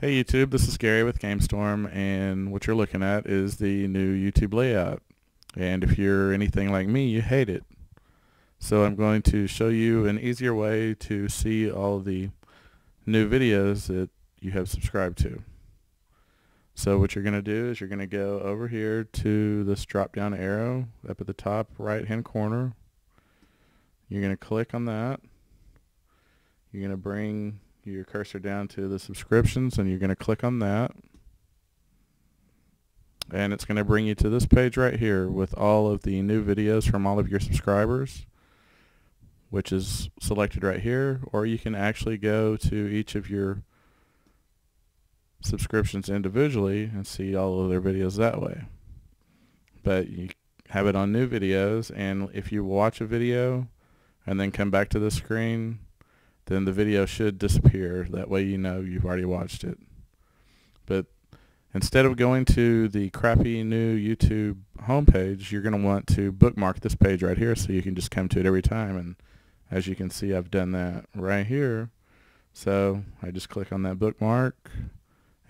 Hey YouTube, this is Gary with GameStorm and what you're looking at is the new YouTube layout. And if you're anything like me, you hate it. So I'm going to show you an easier way to see all the new videos that you have subscribed to. So what you're going to do is you're going to go over here to this drop down arrow up at the top right hand corner. You're going to click on that. You're going to bring your cursor down to the subscriptions and you're going to click on that. And it's going to bring you to this page right here with all of the new videos from all of your subscribers which is selected right here. Or you can actually go to each of your subscriptions individually and see all of their videos that way. But you have it on new videos and if you watch a video and then come back to the screen then the video should disappear. That way you know you've already watched it. But instead of going to the crappy new YouTube homepage, you're going to want to bookmark this page right here so you can just come to it every time. And as you can see, I've done that right here. So I just click on that bookmark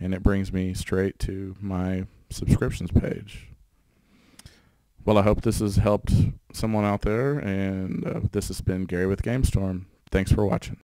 and it brings me straight to my subscriptions page. Well, I hope this has helped someone out there, and uh, this has been Gary with GameStorm. Thanks for watching.